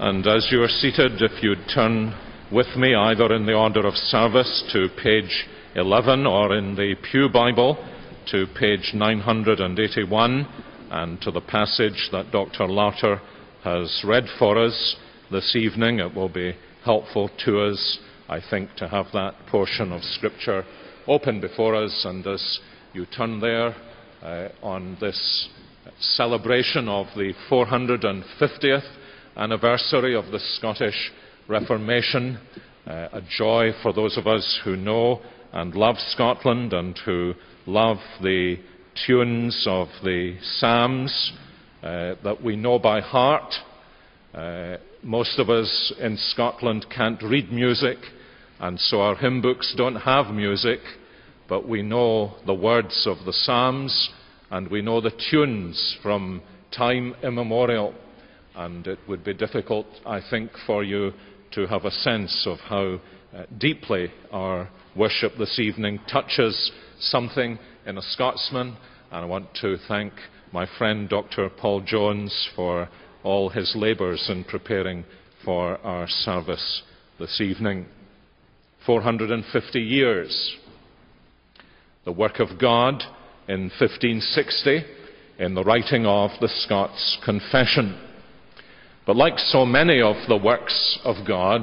And as you are seated, if you'd turn with me either in the order of service to page 11 or in the Pew Bible to page 981 and to the passage that Dr. Larter has read for us this evening, it will be helpful to us, I think, to have that portion of Scripture open before us. And as you turn there uh, on this celebration of the 450th anniversary of the Scottish Reformation, uh, a joy for those of us who know and love Scotland and who love the tunes of the Psalms uh, that we know by heart. Uh, most of us in Scotland can't read music, and so our hymn books don't have music, but we know the words of the Psalms and we know the tunes from time immemorial. And it would be difficult, I think, for you to have a sense of how uh, deeply our worship this evening touches something in a Scotsman. And I want to thank my friend Dr. Paul Jones for all his labours in preparing for our service this evening. 450 years. The work of God in 1560 in the writing of the Scots Confession. But like so many of the works of God,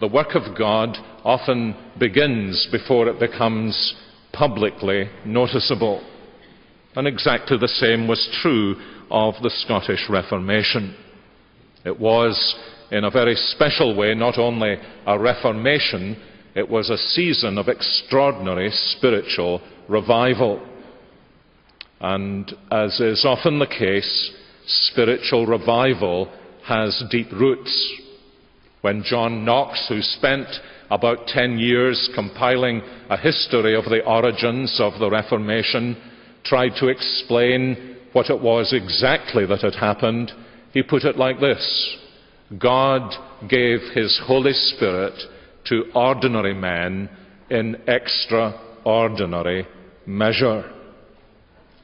the work of God often begins before it becomes publicly noticeable. And exactly the same was true of the Scottish Reformation. It was, in a very special way, not only a reformation, it was a season of extraordinary spiritual revival. And as is often the case, spiritual revival has deep roots. When John Knox, who spent about ten years compiling a history of the origins of the Reformation, tried to explain what it was exactly that had happened, he put it like this God gave his Holy Spirit to ordinary men in extraordinary measure.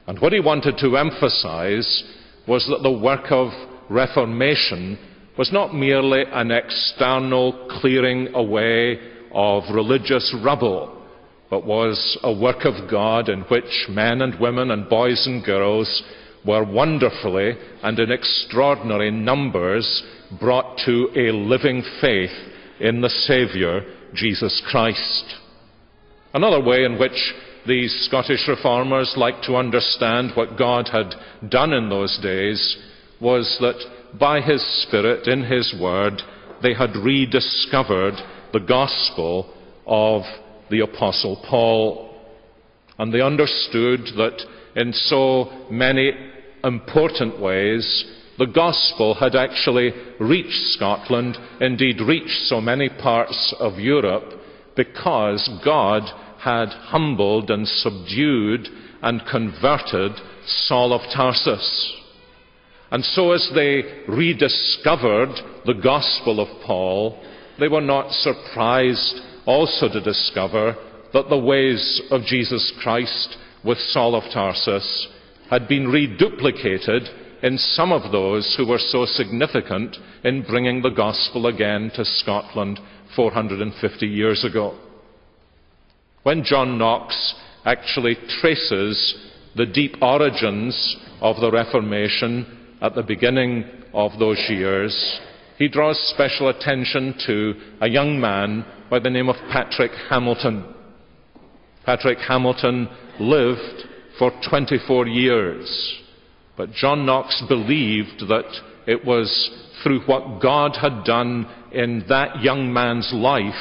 And what he wanted to emphasize was that the work of Reformation was not merely an external clearing away of religious rubble, but was a work of God in which men and women and boys and girls were wonderfully and in extraordinary numbers brought to a living faith in the Saviour, Jesus Christ. Another way in which these Scottish reformers liked to understand what God had done in those days was that by His Spirit, in His Word, they had rediscovered the gospel of the Apostle Paul. And they understood that in so many important ways, the gospel had actually reached Scotland, indeed reached so many parts of Europe, because God had humbled and subdued and converted Saul of Tarsus. And so, as they rediscovered the gospel of Paul, they were not surprised also to discover that the ways of Jesus Christ with Saul of Tarsus had been reduplicated in some of those who were so significant in bringing the gospel again to Scotland 450 years ago. When John Knox actually traces the deep origins of the Reformation at the beginning of those years, he draws special attention to a young man by the name of Patrick Hamilton. Patrick Hamilton lived for 24 years, but John Knox believed that it was through what God had done in that young man's life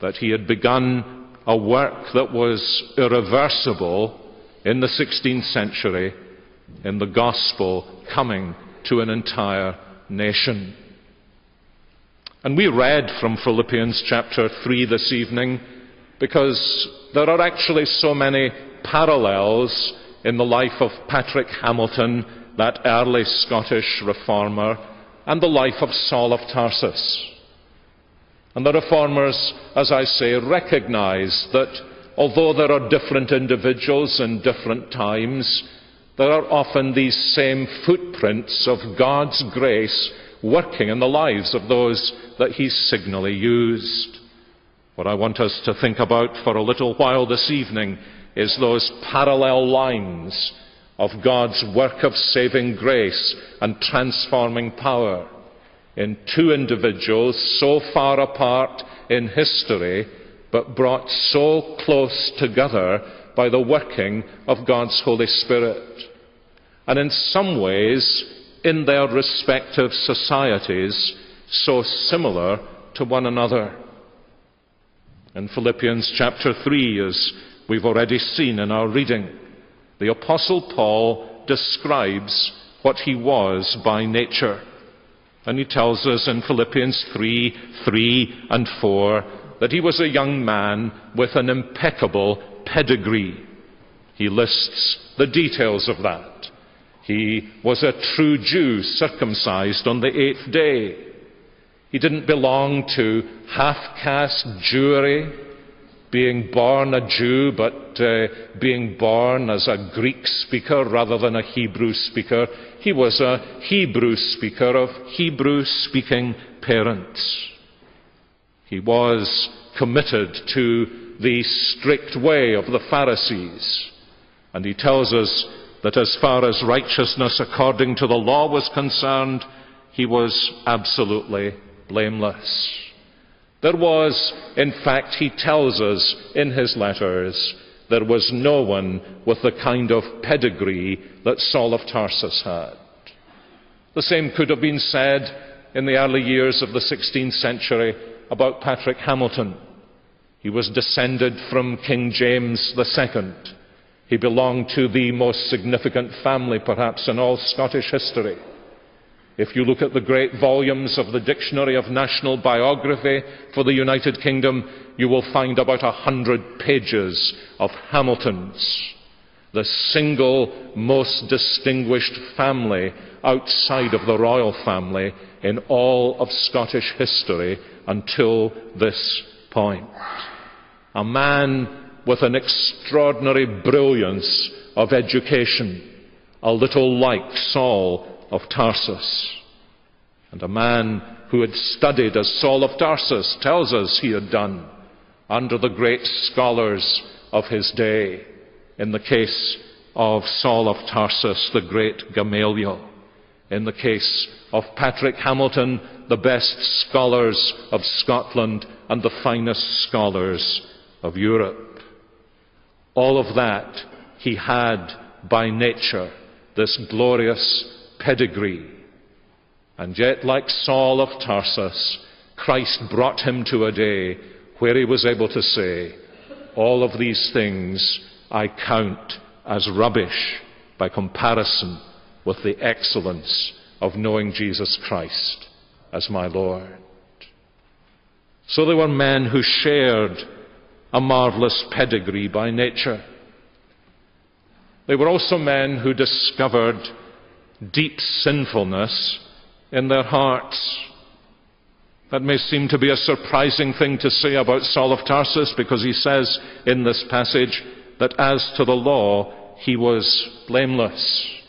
that he had begun a work that was irreversible in the 16th century in the gospel coming to an entire nation. And we read from Philippians chapter 3 this evening because there are actually so many parallels in the life of Patrick Hamilton, that early Scottish reformer, and the life of Saul of Tarsus. And the reformers, as I say, recognize that although there are different individuals in different times, there are often these same footprints of God's grace working in the lives of those that he signally used. What I want us to think about for a little while this evening is those parallel lines of God's work of saving grace and transforming power in two individuals so far apart in history, but brought so close together by the working of God's Holy Spirit. And in some ways, in their respective societies, so similar to one another. In Philippians chapter 3, as we've already seen in our reading, the Apostle Paul describes what he was by nature. And he tells us in Philippians 3 3 and 4 that he was a young man with an impeccable pedigree. He lists the details of that. He was a true Jew, circumcised on the eighth day. He didn't belong to half caste Jewry being born a Jew, but uh, being born as a Greek speaker rather than a Hebrew speaker. He was a Hebrew speaker of Hebrew speaking parents. He was committed to the strict way of the Pharisees. And he tells us that as far as righteousness according to the law was concerned, he was absolutely blameless. There was, in fact, he tells us in his letters, there was no one with the kind of pedigree that Saul of Tarsus had. The same could have been said in the early years of the 16th century about Patrick Hamilton. He was descended from King James II. He belonged to the most significant family, perhaps, in all Scottish history. If you look at the great volumes of the Dictionary of National Biography for the United Kingdom, you will find about a hundred pages of Hamiltons, the single most distinguished family outside of the royal family in all of Scottish history until this point. A man with an extraordinary brilliance of education, a little like Saul of Tarsus. And a man who had studied as Saul of Tarsus tells us he had done under the great scholars of his day. In the case of Saul of Tarsus, the great Gamaliel. In the case of Patrick Hamilton, the best scholars of Scotland and the finest scholars of Europe. All of that he had by nature, this glorious pedigree. And yet, like Saul of Tarsus, Christ brought him to a day where he was able to say, All of these things I count as rubbish by comparison with the excellence of knowing Jesus Christ as my Lord. So they were men who shared a marvelous pedigree by nature. They were also men who discovered deep sinfulness in their hearts. That may seem to be a surprising thing to say about Saul of Tarsus because he says in this passage that as to the law, he was blameless.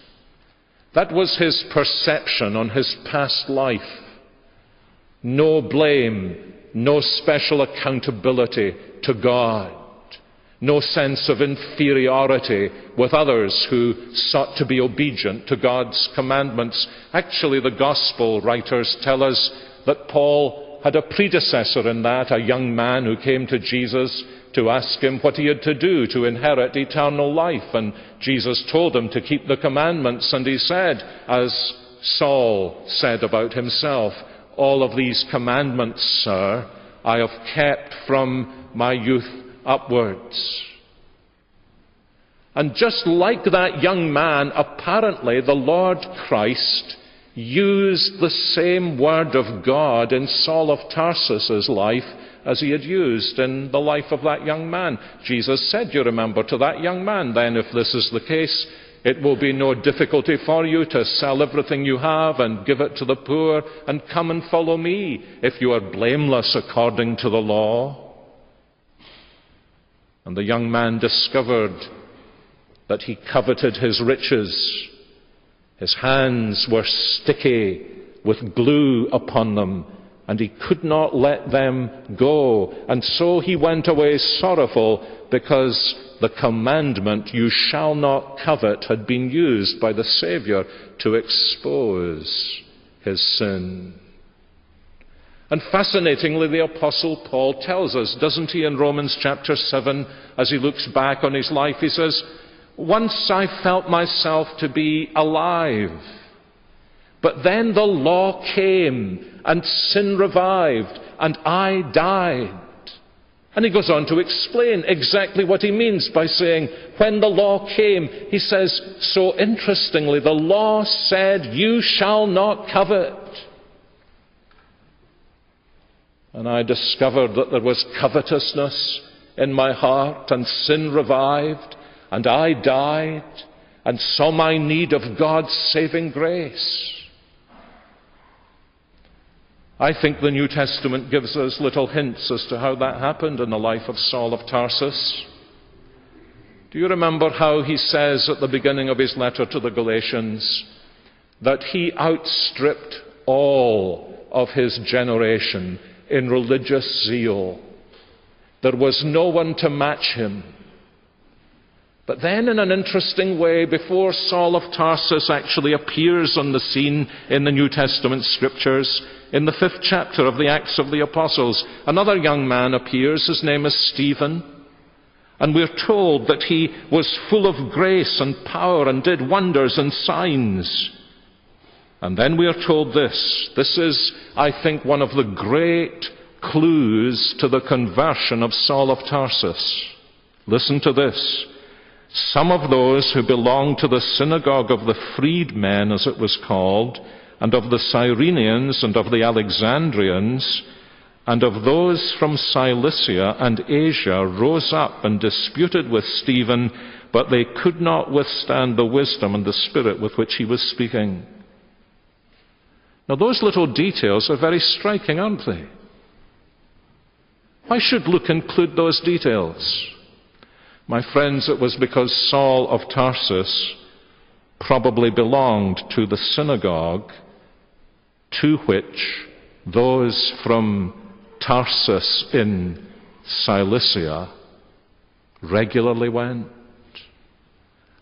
That was his perception on his past life. No blame, no special accountability to God no sense of inferiority with others who sought to be obedient to God's commandments. Actually, the Gospel writers tell us that Paul had a predecessor in that, a young man who came to Jesus to ask him what he had to do to inherit eternal life. And Jesus told him to keep the commandments, and he said, as Saul said about himself, All of these commandments, sir, I have kept from my youth upwards. And just like that young man, apparently the Lord Christ used the same word of God in Saul of Tarsus's life as he had used in the life of that young man. Jesus said, you remember, to that young man, then if this is the case, it will be no difficulty for you to sell everything you have and give it to the poor and come and follow me if you are blameless according to the law. And the young man discovered that he coveted his riches. His hands were sticky with glue upon them, and he could not let them go. And so he went away sorrowful because the commandment, you shall not covet, had been used by the Saviour to expose his sin. And fascinatingly, the Apostle Paul tells us, doesn't he, in Romans chapter 7, as he looks back on his life, he says, Once I felt myself to be alive, but then the law came, and sin revived, and I died. And he goes on to explain exactly what he means by saying, when the law came, he says, so interestingly, the law said, You shall not covet. And I discovered that there was covetousness in my heart, and sin revived, and I died, and saw my need of God's saving grace. I think the New Testament gives us little hints as to how that happened in the life of Saul of Tarsus. Do you remember how he says at the beginning of his letter to the Galatians that he outstripped all of his generation in religious zeal. There was no one to match him. But then, in an interesting way, before Saul of Tarsus actually appears on the scene in the New Testament scriptures, in the fifth chapter of the Acts of the Apostles, another young man appears. His name is Stephen. And we're told that he was full of grace and power and did wonders and signs. And then we are told this. This is, I think, one of the great clues to the conversion of Saul of Tarsus. Listen to this. Some of those who belonged to the synagogue of the freedmen, as it was called, and of the Cyrenians and of the Alexandrians, and of those from Cilicia and Asia rose up and disputed with Stephen, but they could not withstand the wisdom and the spirit with which he was speaking. Now, those little details are very striking, aren't they? Why should Luke include those details? My friends, it was because Saul of Tarsus probably belonged to the synagogue to which those from Tarsus in Cilicia regularly went.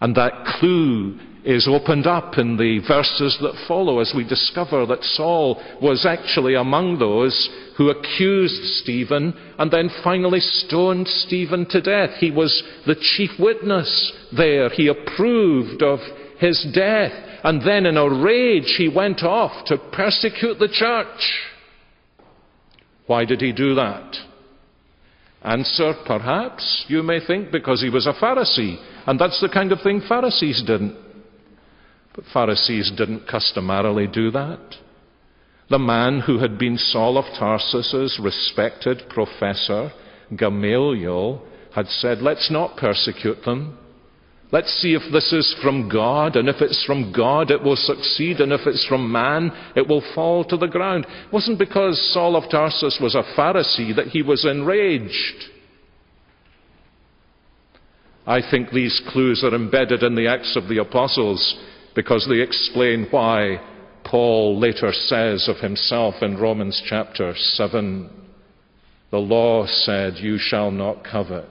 And that clue is opened up in the verses that follow as we discover that Saul was actually among those who accused Stephen and then finally stoned Stephen to death. He was the chief witness there. He approved of his death. And then in a rage he went off to persecute the church. Why did he do that? Answer, perhaps, you may think, because he was a Pharisee. And that's the kind of thing Pharisees didn't. But Pharisees didn't customarily do that. The man who had been Saul of Tarsus's respected professor, Gamaliel, had said, Let's not persecute them. Let's see if this is from God, and if it's from God, it will succeed, and if it's from man, it will fall to the ground. It wasn't because Saul of Tarsus was a Pharisee that he was enraged. I think these clues are embedded in the Acts of the Apostles because they explain why Paul later says of himself in Romans chapter 7 the law said, You shall not covet.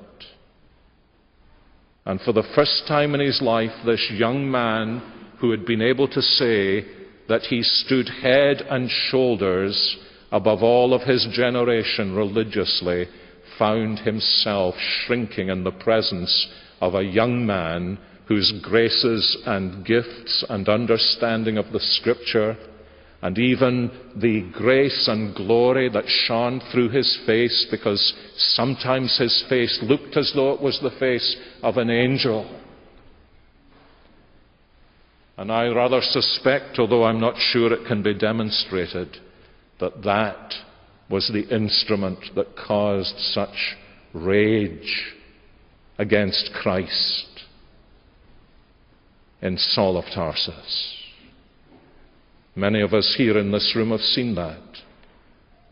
And for the first time in his life, this young man who had been able to say that he stood head and shoulders above all of his generation religiously found himself shrinking in the presence of a young man whose graces and gifts and understanding of the Scripture, and even the grace and glory that shone through his face, because sometimes his face looked as though it was the face of an angel. And I rather suspect, although I'm not sure it can be demonstrated, that that was the instrument that caused such rage against Christ in Saul of Tarsus. Many of us here in this room have seen that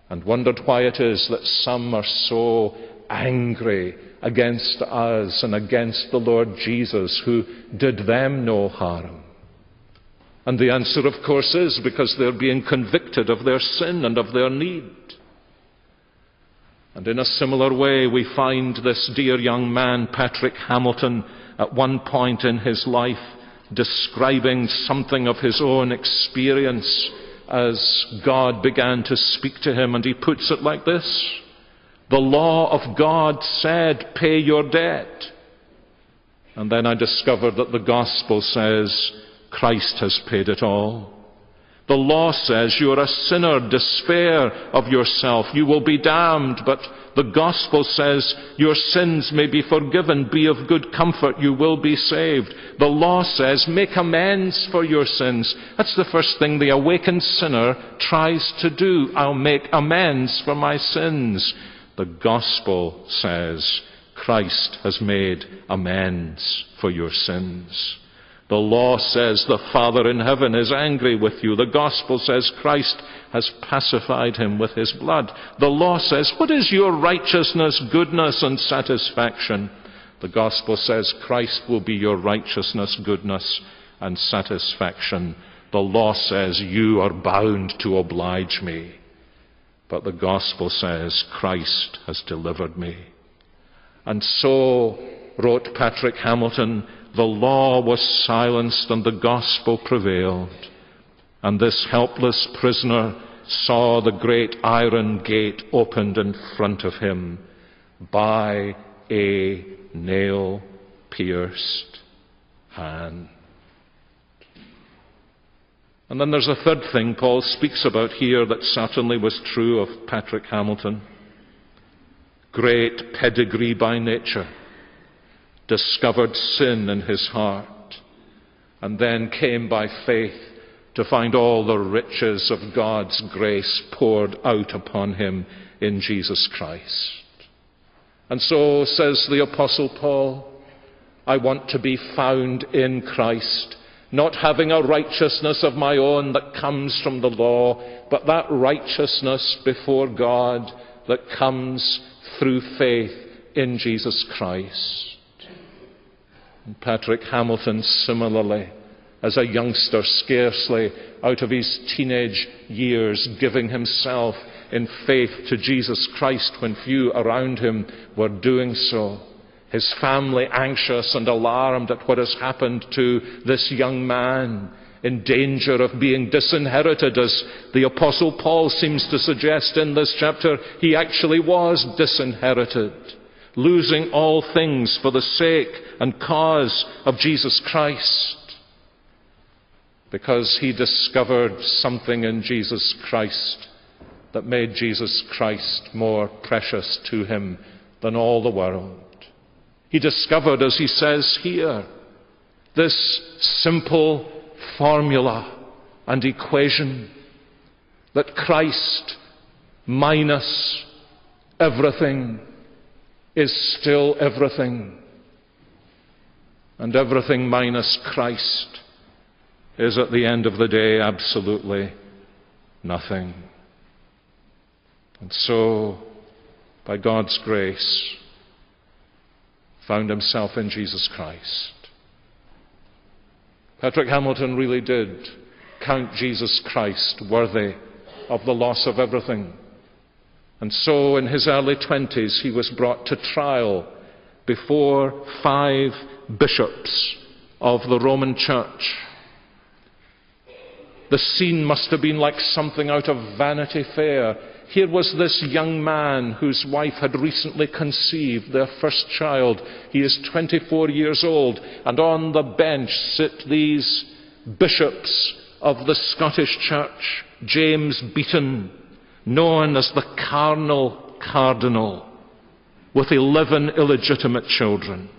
and wondered why it is that some are so angry against us and against the Lord Jesus who did them no harm. And the answer, of course, is because they're being convicted of their sin and of their need. And in a similar way, we find this dear young man, Patrick Hamilton, at one point in his life, describing something of his own experience as God began to speak to him. And he puts it like this The law of God said, Pay your debt. And then I discovered that the gospel says, Christ has paid it all. The law says you're a sinner, despair of yourself, you will be damned, but the gospel says your sins may be forgiven, be of good comfort, you will be saved. The law says make amends for your sins. That's the first thing the awakened sinner tries to do. I'll make amends for my sins. The gospel says Christ has made amends for your sins. The law says the Father in heaven is angry with you. The gospel says Christ has pacified him with his blood. The law says, What is your righteousness, goodness, and satisfaction? The gospel says Christ will be your righteousness, goodness, and satisfaction. The law says you are bound to oblige me. But the gospel says Christ has delivered me. And so, wrote Patrick Hamilton, the law was silenced and the gospel prevailed. And this helpless prisoner saw the great iron gate opened in front of him by a nail pierced hand. And then there's a third thing Paul speaks about here that certainly was true of Patrick Hamilton. Great pedigree by nature discovered sin in his heart, and then came by faith to find all the riches of God's grace poured out upon him in Jesus Christ. And so says the Apostle Paul, I want to be found in Christ, not having a righteousness of my own that comes from the law, but that righteousness before God that comes through faith in Jesus Christ. Patrick Hamilton, similarly, as a youngster, scarcely out of his teenage years, giving himself in faith to Jesus Christ when few around him were doing so. His family anxious and alarmed at what has happened to this young man, in danger of being disinherited, as the Apostle Paul seems to suggest in this chapter. He actually was disinherited losing all things for the sake and cause of Jesus Christ. Because he discovered something in Jesus Christ that made Jesus Christ more precious to him than all the world. He discovered, as he says here, this simple formula and equation that Christ minus everything is still everything. And everything minus Christ is at the end of the day absolutely nothing. And so, by God's grace, found himself in Jesus Christ. Patrick Hamilton really did count Jesus Christ worthy of the loss of everything. And so, in his early 20s, he was brought to trial before five bishops of the Roman Church. The scene must have been like something out of Vanity Fair. Here was this young man whose wife had recently conceived their first child. He is 24 years old, and on the bench sit these bishops of the Scottish Church James Beaton, known as the carnal cardinal, with 11 illegitimate children.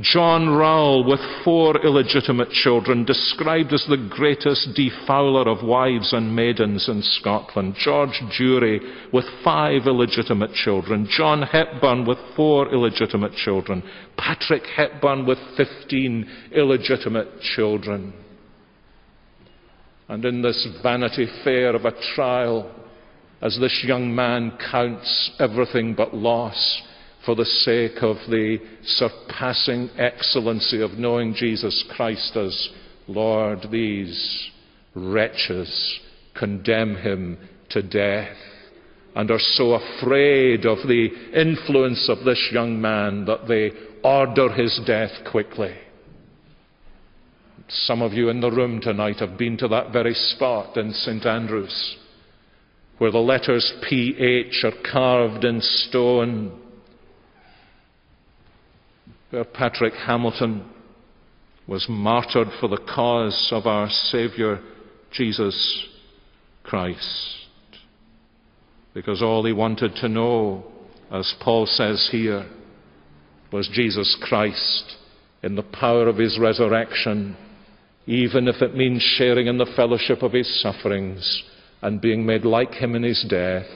John Rowell, with four illegitimate children, described as the greatest defouler of wives and maidens in Scotland. George Durie, with five illegitimate children. John Hepburn, with four illegitimate children. Patrick Hepburn, with 15 illegitimate children. And in this vanity fair of a trial, as this young man counts everything but loss for the sake of the surpassing excellency of knowing Jesus Christ as Lord, these wretches condemn him to death and are so afraid of the influence of this young man that they order his death quickly. Some of you in the room tonight have been to that very spot in St Andrews where the letters PH are carved in stone, where Patrick Hamilton was martyred for the cause of our Saviour Jesus Christ. Because all he wanted to know, as Paul says here, was Jesus Christ in the power of his resurrection, even if it means sharing in the fellowship of his sufferings and being made like him in his death,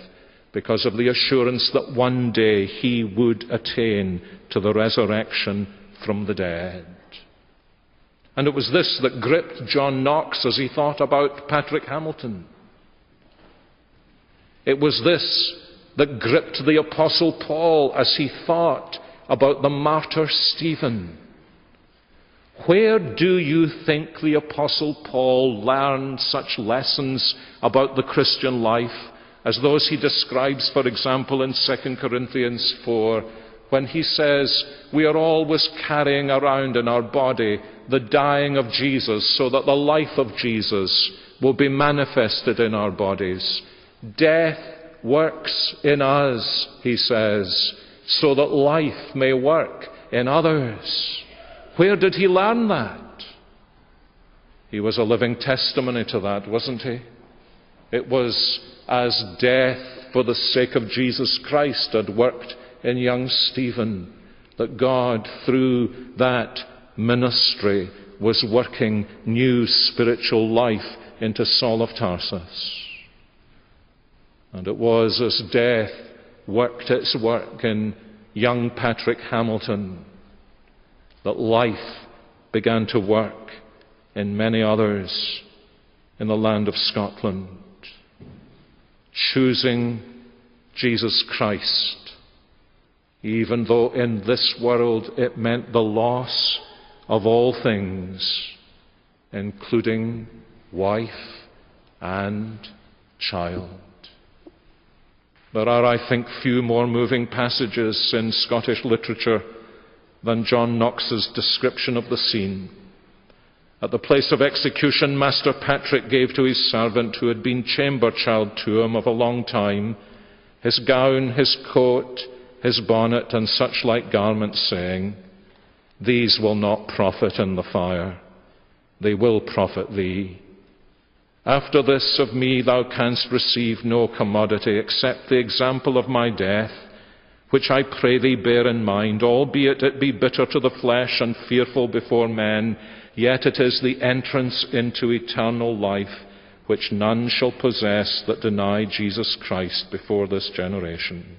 because of the assurance that one day he would attain to the resurrection from the dead. And it was this that gripped John Knox as he thought about Patrick Hamilton. It was this that gripped the Apostle Paul as he thought about the martyr Stephen. Where do you think the Apostle Paul learned such lessons about the Christian life as those he describes, for example, in 2 Corinthians 4, when he says, We are always carrying around in our body the dying of Jesus so that the life of Jesus will be manifested in our bodies. Death works in us, he says, so that life may work in others. Where did he learn that? He was a living testimony to that, wasn't he? It was as death for the sake of Jesus Christ had worked in young Stephen that God, through that ministry, was working new spiritual life into Saul of Tarsus. And it was as death worked its work in young Patrick Hamilton that life began to work in many others in the land of Scotland. Choosing Jesus Christ, even though in this world it meant the loss of all things, including wife and child. There are, I think, few more moving passages in Scottish literature than John Knox's description of the scene. At the place of execution, Master Patrick gave to his servant, who had been chamber child to him of a long time, his gown, his coat, his bonnet, and such like garments, saying, These will not profit in the fire, they will profit thee. After this of me thou canst receive no commodity except the example of my death, which I pray thee bear in mind, albeit it be bitter to the flesh and fearful before men, yet it is the entrance into eternal life, which none shall possess that deny Jesus Christ before this generation.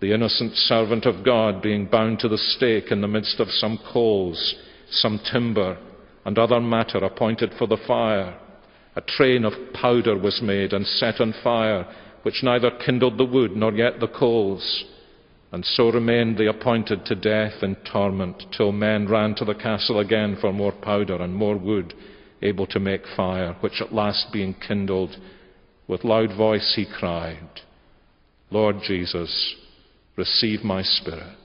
The innocent servant of God being bound to the stake in the midst of some coals, some timber, and other matter appointed for the fire. A train of powder was made and set on fire, which neither kindled the wood nor yet the coals. And so remained they appointed to death and torment, till men ran to the castle again for more powder and more wood, able to make fire, which at last being kindled, with loud voice he cried, Lord Jesus, receive my spirit.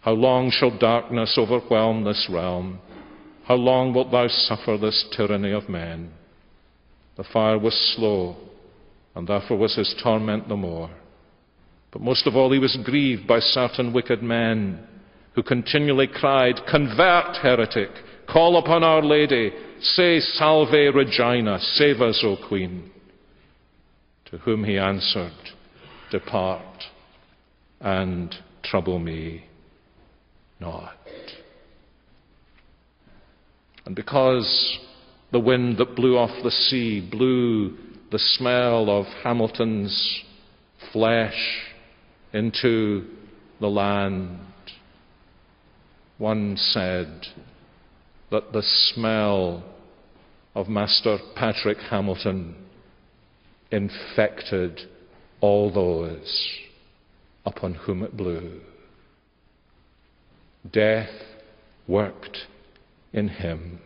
How long shall darkness overwhelm this realm? How long wilt thou suffer this tyranny of men? The fire was slow, and therefore was his torment the more. But most of all, he was grieved by certain wicked men who continually cried, Convert, heretic! Call upon Our Lady! Say, Salve Regina! Save us, O Queen! To whom he answered, Depart and trouble me not. And because the wind that blew off the sea blew the smell of Hamilton's flesh into the land, one said that the smell of Master Patrick Hamilton infected all those upon whom it blew. Death worked in Him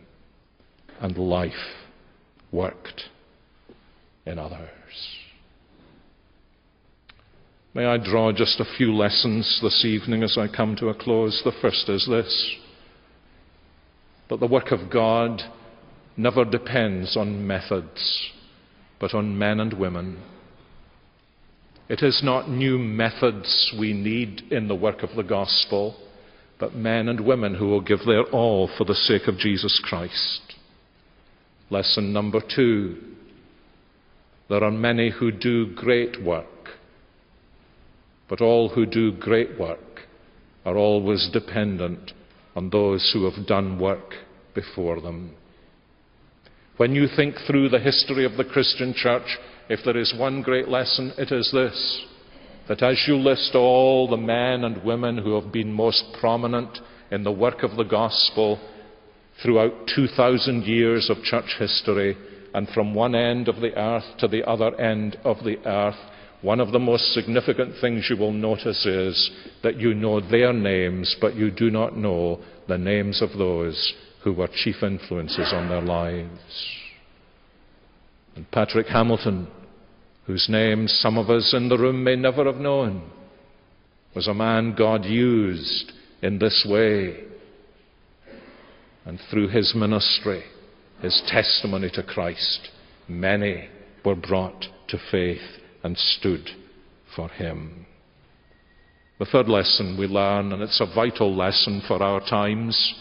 and life worked in others. May I draw just a few lessons this evening as I come to a close. The first is this that the work of God never depends on methods, but on men and women. It is not new methods we need in the work of the gospel, but men and women who will give their all for the sake of Jesus Christ. Lesson number two there are many who do great work, but all who do great work are always dependent on those who have done work before them. When you think through the history of the Christian church, if there is one great lesson, it is this that as you list all the men and women who have been most prominent in the work of the gospel throughout 2,000 years of church history, and from one end of the earth to the other end of the earth, one of the most significant things you will notice is that you know their names, but you do not know the names of those who were chief influences on their lives. And Patrick Hamilton, whose name some of us in the room may never have known, was a man God used in this way. And through his ministry, his testimony to Christ, many were brought to faith and stood for him. The third lesson we learn, and it's a vital lesson for our times,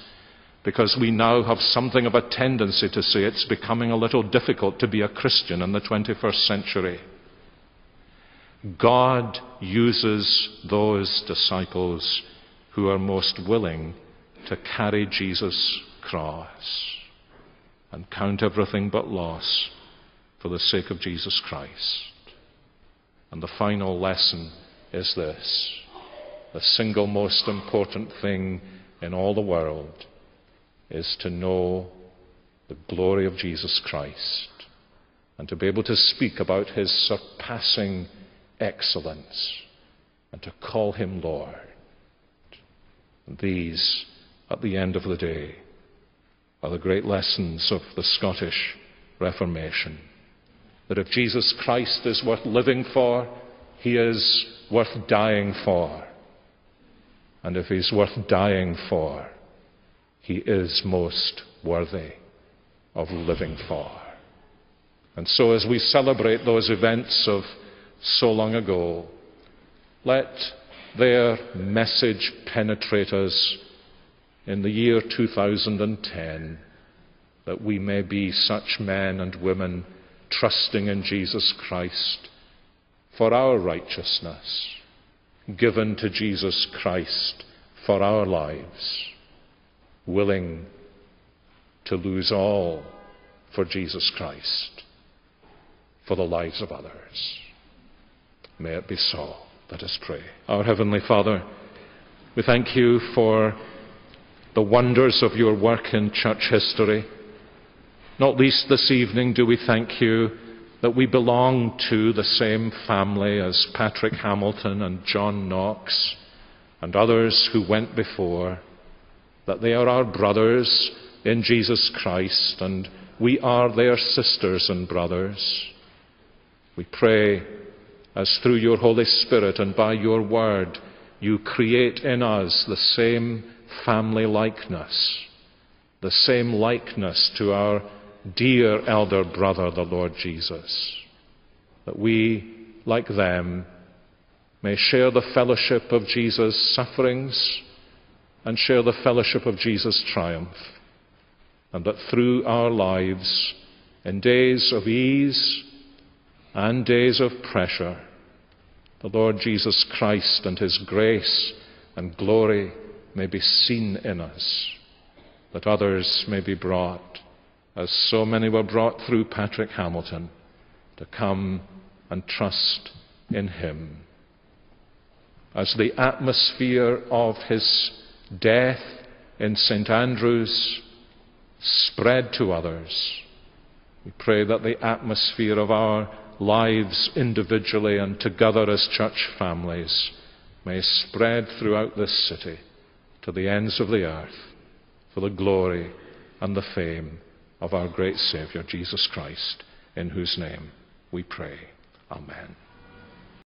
because we now have something of a tendency to say it's becoming a little difficult to be a Christian in the 21st century. God uses those disciples who are most willing to carry Jesus' cross and count everything but loss for the sake of Jesus Christ. And the final lesson is this the single most important thing in all the world is to know the glory of Jesus Christ and to be able to speak about his surpassing excellence and to call him Lord. And these, at the end of the day, are the great lessons of the Scottish Reformation. That if Jesus Christ is worth living for, he is worth dying for. And if he's worth dying for, he is most worthy of living for. And so, as we celebrate those events of so long ago, let their message penetrate us in the year 2010 that we may be such men and women trusting in Jesus Christ for our righteousness, given to Jesus Christ for our lives willing to lose all for Jesus Christ, for the lives of others. May it be so. Let us pray. Our Heavenly Father, we thank you for the wonders of your work in church history. Not least this evening do we thank you that we belong to the same family as Patrick Hamilton and John Knox and others who went before that they are our brothers in Jesus Christ and we are their sisters and brothers. We pray as through your Holy Spirit and by your word you create in us the same family likeness, the same likeness to our dear elder brother, the Lord Jesus, that we, like them, may share the fellowship of Jesus' sufferings and share the fellowship of Jesus' triumph. And that through our lives, in days of ease and days of pressure, the Lord Jesus Christ and His grace and glory may be seen in us, that others may be brought, as so many were brought through Patrick Hamilton, to come and trust in Him. As the atmosphere of His death in St. Andrews spread to others. We pray that the atmosphere of our lives individually and together as church families may spread throughout this city to the ends of the earth for the glory and the fame of our great Saviour Jesus Christ, in whose name we pray. Amen.